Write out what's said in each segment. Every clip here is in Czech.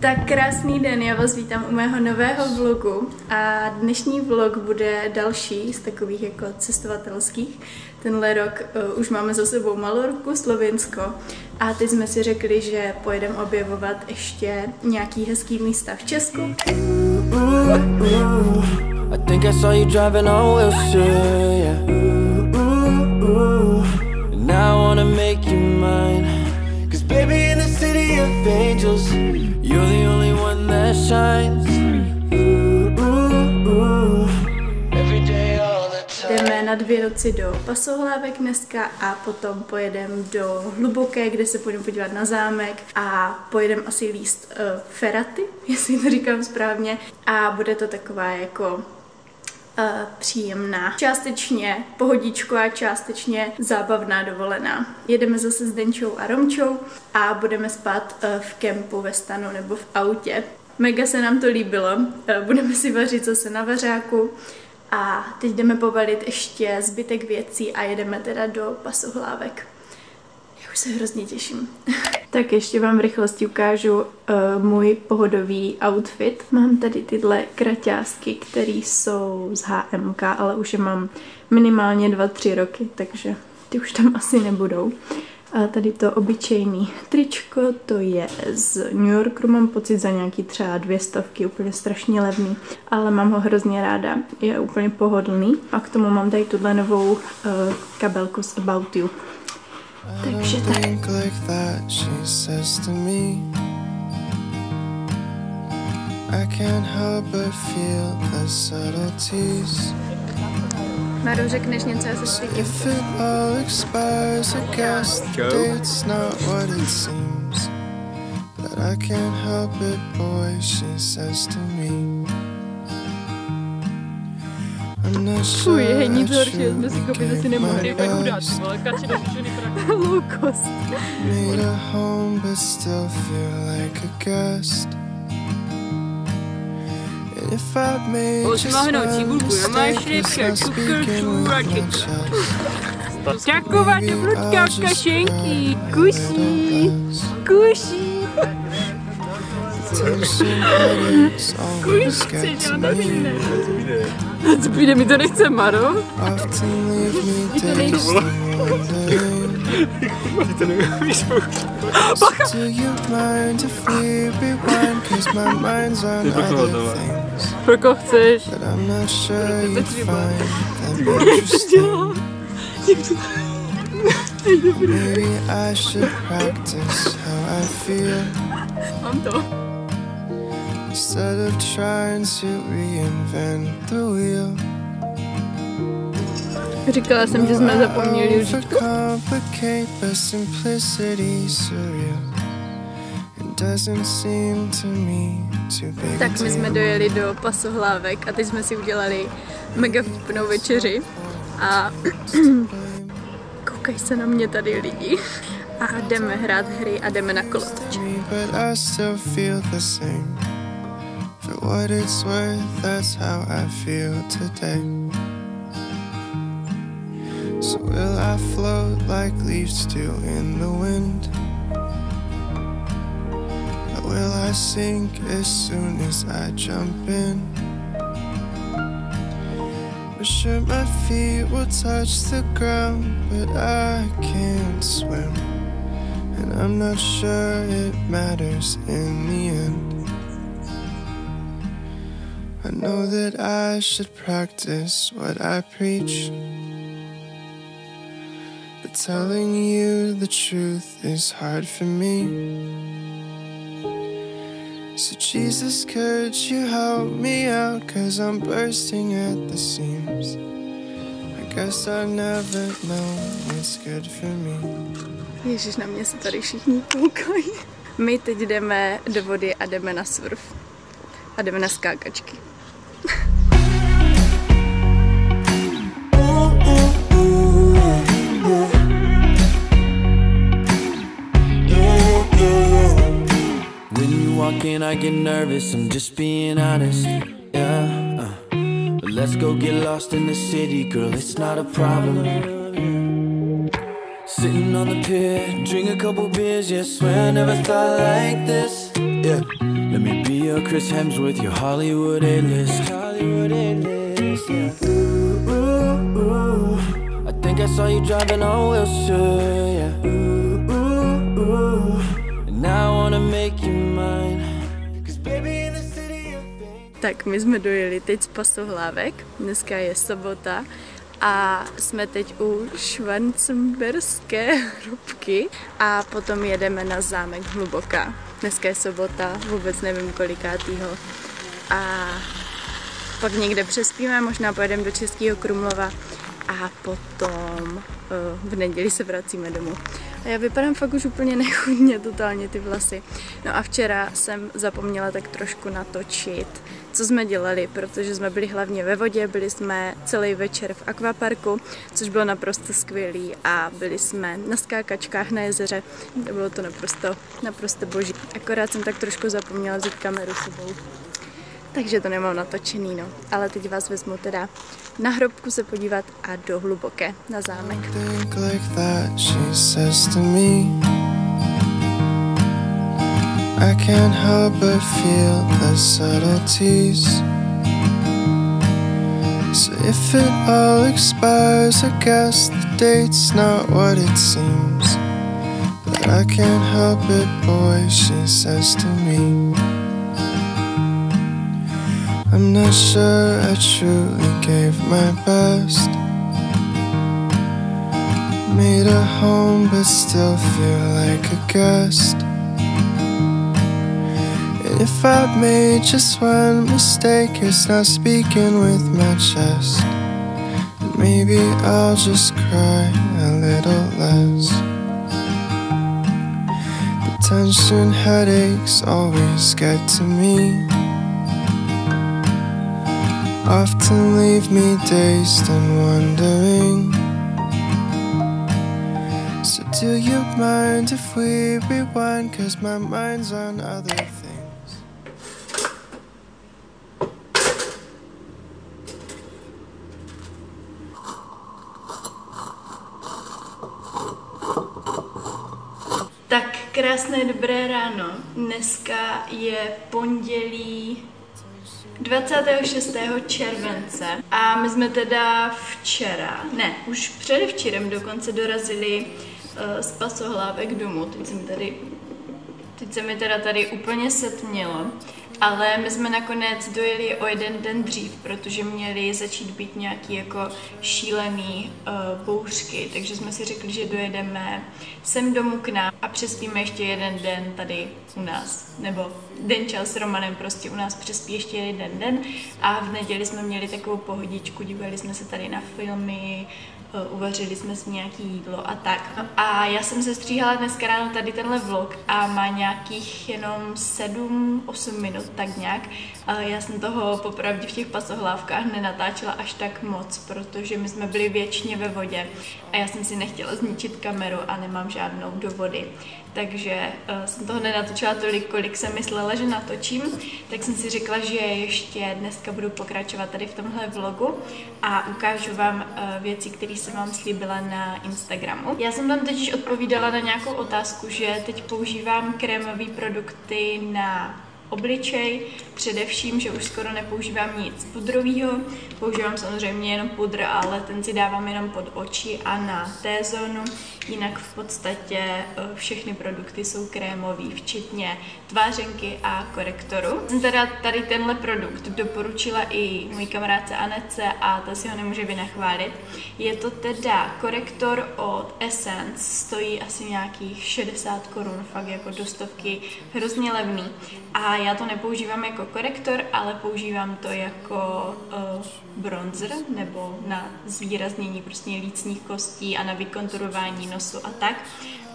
Tak krásný den, já vás vítám u mého nového vlogu a dnešní vlog bude další z takových jako cestovatelských. Tenhle rok uh, už máme za sebou Malorku, Slovinsko a teď jsme si řekli, že pojedeme objevovat ještě nějaký hezký místa v Česku. I think I saw you driving on Wilshire, yeah. Wanna make you mine. Cause baby, in the city of angels, you're the only one that shines. Jdeme na dvě noci do Pasohlávek dneska a potom pojedeme do Hluboké, kde se půjdeme podívat na zámek a pojedeme asi líst uh, feraty, jestli to říkám správně. A bude to taková jako uh, příjemná, částečně pohodičková, částečně zábavná dovolená. Jedeme zase s Denčou a Romčou a budeme spát uh, v kempu, ve stanu nebo v autě. Mega se nám to líbilo, uh, budeme si vařit zase na vařáku a teď jdeme povalit ještě zbytek věcí a jedeme teda do pasohlávek. Já už se hrozně těším. tak ještě vám v rychlosti ukážu uh, můj pohodový outfit. Mám tady tyhle kraťásky, které jsou z HMK, ale už je mám minimálně 2-3 roky, takže ty už tam asi nebudou. A tady to obyčejný tričko, to je z New Yorku, mám pocit za nějaký třeba dvě stovky, úplně strašně levný, ale mám ho hrozně ráda, je úplně pohodlný. A k tomu mám tady tuhle novou uh, kabelku z About You. Takže tak. I can't help but feel the subtleties Maru, řekneš něco, já se svítím. If it all expires, I guess the date's not what it seems. But I can't help it, boy, she says to me. Fuj, hej, nic horšího jsme si koupit zase nemohli. Chudá, ty vole, kači do Low cost. Made a home, but still feel like a guest. Už mahnout cibulku na mášlivce, cukr, sůl a Taková dobrutka kašenky, kusí, kusí. Přijde, mi to nechce, Maro? Mi to nejde. Ty to neumíš Bacha! Ty to. Pro koho chceš? Maybe I should practice how I feel. Mám to. Instead of trying to reinvent the wheel. Říkala jsem, že jsme zapomněli užitku. Tak my jsme dojeli do pasohlávek a teď jsme si udělali mega vtipnou večeři a koukají se na mě tady lidi a jdeme hrát hry a jdeme na kolotoč. What it's worth, that's how I feel today. So will I float like leaves do in the wind? Or will I sink as soon as I jump in? For sure my feet will touch the ground, but I can't swim. And I'm not sure it matters in the end. I know that I should practice what I preach. But telling you the truth is hard for me. So, Jesus, could you help me out? Cause I'm bursting at the seams. I guess I never know what's good for me. Ježíš, na mě se tady všichni koukají. My teď jdeme do vody a jdeme na surf. A jdeme na skákačky. Walking, I get nervous. I'm just being honest. Yeah. Uh. But let's go get lost in the city, girl. It's not a problem. Sitting on the pier, drink a couple beers, yeah, swear I never thought like this. Yeah, let me be your Chris Hemsworth, your Hollywood A-list. Hollywood A-list, yeah. Ooh, ooh, ooh. I think I saw you driving on Wilshire, yeah. Ooh, ooh, ooh. And now I wanna make you mine. Cause baby in the city of fame. Tak my jsme dojeli teď z Pasohlávek, dneska je sobota a jsme teď u Švancemberské hrobky a potom jedeme na zámek Hluboká. Dneska je sobota, vůbec nevím kolikátýho. A pak někde přespíme, možná pojedeme do Českého Krumlova a potom uh, v neděli se vracíme domů. A já vypadám fakt už úplně nechudně, totálně ty vlasy. No a včera jsem zapomněla tak trošku natočit, co jsme dělali, protože jsme byli hlavně ve vodě, byli jsme celý večer v akvaparku, což bylo naprosto skvělý a byli jsme na skákačkách na jezeře, bylo to naprosto, naprosto boží. Akorát jsem tak trošku zapomněla vzít kameru sebou. Takže to nemám natočený, no. Ale teď vás vezmu teda na hrobku se podívat a do hluboké na zámek. I can't help but feel the subtleties. So if it all expires, I guess the date's not what it seems. But I can't help it, boy, she says to me. I'm not sure I truly gave my best. Made a home, but still feel like a guest. And if I've made just one mistake, it's not speaking with my chest. Then maybe I'll just cry a little less. The tension headaches always get to me. Often leave me dazed and wondering. So, do you mind if we rewind? Cause my mind's on other things. Tak krásné dobré ráno. Dneska je pondělí 26. července a my jsme teda včera, ne, už předevčírem dokonce dorazili uh, z pasohlávek domů. Teď se mi tady, teď se mi teda tady úplně setmělo. Ale my jsme nakonec dojeli o jeden den dřív, protože měli začít být nějaký jako šílený uh, bouřky, takže jsme si řekli, že dojedeme sem domů k nám a přespíme ještě jeden den tady u nás, nebo den čas s Romanem prostě u nás přespí ještě jeden den. A v neděli jsme měli takovou pohodičku, dívali jsme se tady na filmy, uvařili jsme si nějaký jídlo a tak. No a já jsem se stříhala dneska ráno tady tenhle vlog a má nějakých jenom 7-8 minut, tak nějak. Já jsem toho popravdě v těch pasohlávkách nenatáčela až tak moc, protože my jsme byli věčně ve vodě a já jsem si nechtěla zničit kameru a nemám žádnou do vody takže uh, jsem toho nenatočila tolik, kolik jsem myslela, že natočím, tak jsem si řekla, že ještě dneska budu pokračovat tady v tomhle vlogu a ukážu vám uh, věci, které jsem vám slíbila na Instagramu. Já jsem tam totiž odpovídala na nějakou otázku, že teď používám krémové produkty na obličej, především, že už skoro nepoužívám nic pudrového, používám samozřejmě jenom pudr, ale ten si dávám jenom pod oči a na T-zónu, jinak v podstatě eh, všechny produkty jsou krémový, včetně tvářenky a korektoru. Teda tady tenhle produkt doporučila i můj kamarádce Anece a ta si ho nemůže vynachválit. Je to teda korektor od Essence, stojí asi nějakých 60 korun, fakt jako do stovky, hrozně levný. A já to nepoužívám jako korektor, ale používám to jako uh, bronzer nebo na zvýraznění prostě lícních kostí a na vykonturování nosu a tak.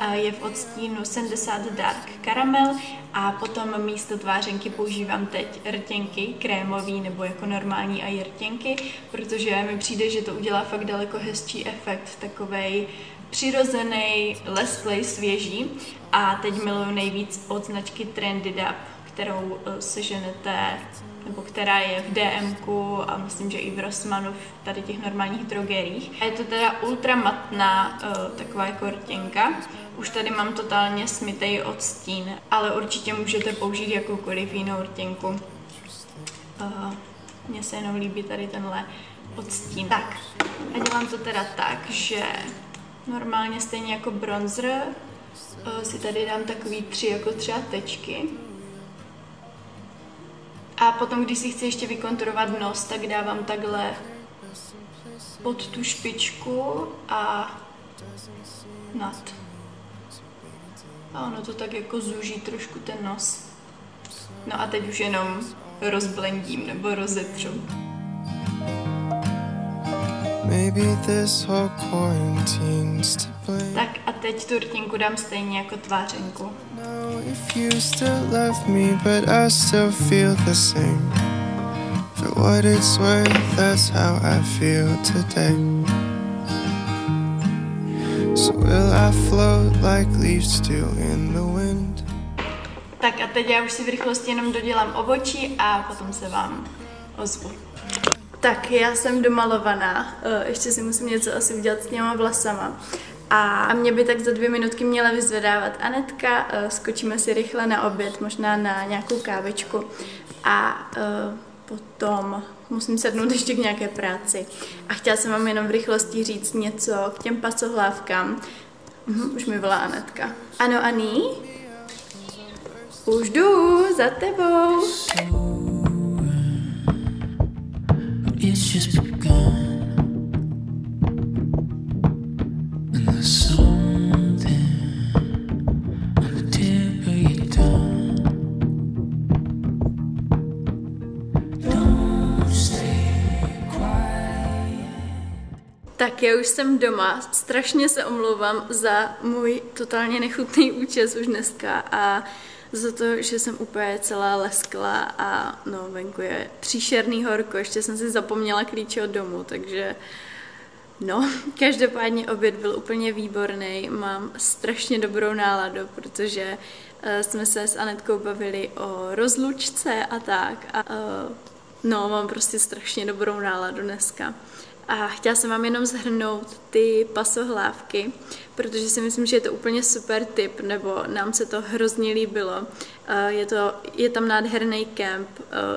Uh, je v odstínu 70 Dark Caramel a potom místo tvářenky používám teď rtěnky krémový nebo jako normální a rtěnky, protože mi přijde, že to udělá fakt daleko hezčí efekt, takovej přirozený, lesklej, svěží a teď miluju nejvíc od značky Trendy Dab kterou uh, seženete nebo která je v DMku a myslím, že i v Rossmanu, v tady těch normálních drogeriích. A je to teda ultramatná uh, taková jako rtěnka. Už tady mám totálně smitej odstín, ale určitě můžete použít jakoukoliv jinou rtěnku. Uh, mně se jenom líbí tady tenhle odstín. Tak, a dělám to teda tak, že normálně stejně jako bronzer si tady dám takový tři jako třeba tečky a potom, když si chci ještě vykonturovat nos, tak dávám takhle pod tu špičku a nad. A ono to tak jako zúží trošku ten nos. No a teď už jenom rozblendím nebo rozetřu. Tak a teď tu rtinku dám stejně jako tvářenku. If you still love me, but I still feel the same. For what it's worth, that's how I feel today. So will I float like leaves in the wind? Tak a teď já už si v rychlosti jenom dodělám obočí a potom se vám ozvu. Tak, já jsem domalovaná, eh, ještě si musím něco asi udělat s těma vlasama. A mě by tak za dvě minutky měla vyzvedávat Anetka, eh, skočíme si rychle na oběd, možná na nějakou kávičku a uh, potom musím sednout ještě k nějaké práci. A chtěla jsem vám jenom v rychlosti říct něco k těm pasohlávkám. Uh, už mi volá Anetka. Ano, Ani? Už jdu za tebou. It's just Tak já už jsem doma, strašně se omlouvám za můj totálně nechutný účes už dneska a za to, že jsem úplně celá leskla a no venku je příšerný horko, ještě jsem si zapomněla klíče od domu, takže no, každopádně oběd byl úplně výborný, mám strašně dobrou náladu, protože uh, jsme se s Anetkou bavili o rozlučce a tak a uh, no, mám prostě strašně dobrou náladu dneska. A chtěla jsem vám jenom zhrnout ty pasohlávky, protože si myslím, že je to úplně super tip, nebo nám se to hrozně líbilo. Je, to, je tam nádherný kemp,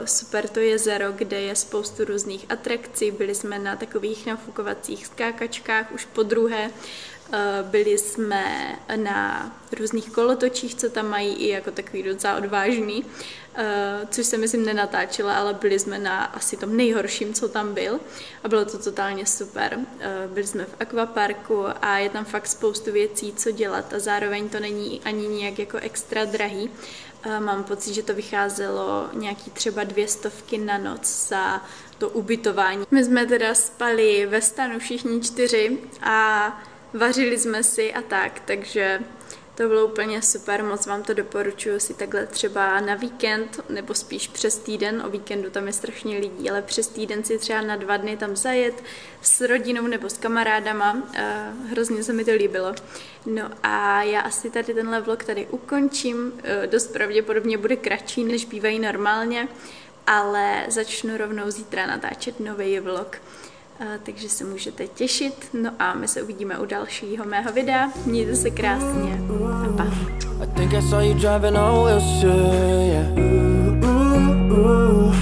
super to jezero, kde je spoustu různých atrakcí. Byli jsme na takových nafukovacích skákačkách už po druhé. Eh, byli jsme na různých kolotočích, co tam mají i jako takový docela odvážný, eh, což se myslím nenatáčela, ale byli jsme na asi tom nejhorším, co tam byl a bylo to totálně super. Eh, byli jsme v akvaparku a je tam fakt spoustu věcí, co dělat a zároveň to není ani nějak jako extra drahý. Mám pocit, že to vycházelo nějaký třeba dvě stovky na noc za to ubytování. My jsme teda spali ve stanu všichni čtyři a vařili jsme si a tak, takže to bylo úplně super, moc vám to doporučuji si takhle třeba na víkend, nebo spíš přes týden, o víkendu tam je strašně lidí, ale přes týden si třeba na dva dny tam zajet s rodinou nebo s kamarádama, uh, hrozně se mi to líbilo. No a já asi tady tenhle vlog tady ukončím, uh, dost pravděpodobně bude kratší, než bývají normálně, ale začnu rovnou zítra natáčet nový vlog takže se můžete těšit. No a my se uvidíme u dalšího mého videa. Mějte se krásně. Pa. Ooh, ooh,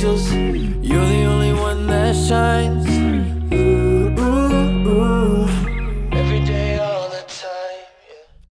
angels, you're the only one that shines.